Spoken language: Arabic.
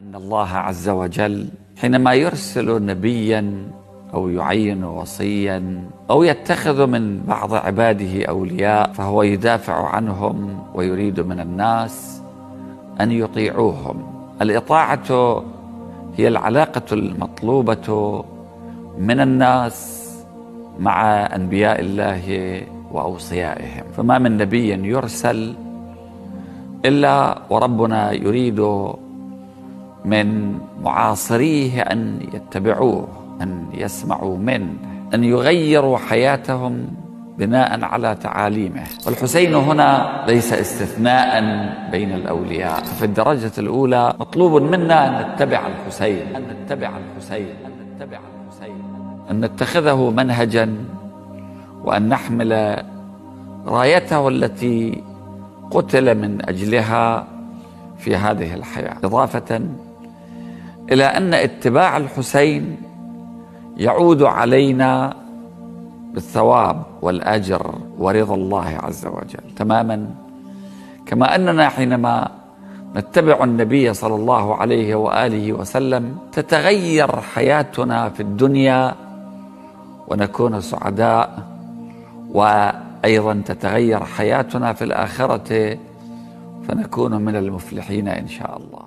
أن الله عز وجل حينما يرسل نبيا أو يعين وصيا أو يتخذ من بعض عباده أولياء فهو يدافع عنهم ويريد من الناس أن يطيعوهم. الإطاعة هي العلاقة المطلوبة من الناس مع أنبياء الله وأوصيائهم. فما من نبي يرسل إلا وربنا يريد من معاصريه أن يتبعوه أن يسمعوا منه أن يغيروا حياتهم بناء على تعاليمه. والحسين هنا ليس استثناء بين الأولياء. في الدرجة الأولى مطلوب منا أن نتبع الحسين أن نتبع الحسين أن نتبع الحسين أن نتخذه منهجا وأن نحمل رايته التي قتل من أجلها في هذه الحياة. إضافة إلى أن اتباع الحسين يعود علينا بالثواب والأجر ورضا الله عز وجل تماما. كما أننا حينما نتبع النبي صلى الله عليه وآله وسلم تتغير حياتنا في الدنيا ونكون سعداء وأيضا تتغير حياتنا في الآخرة فنكون من المفلحين إن شاء الله.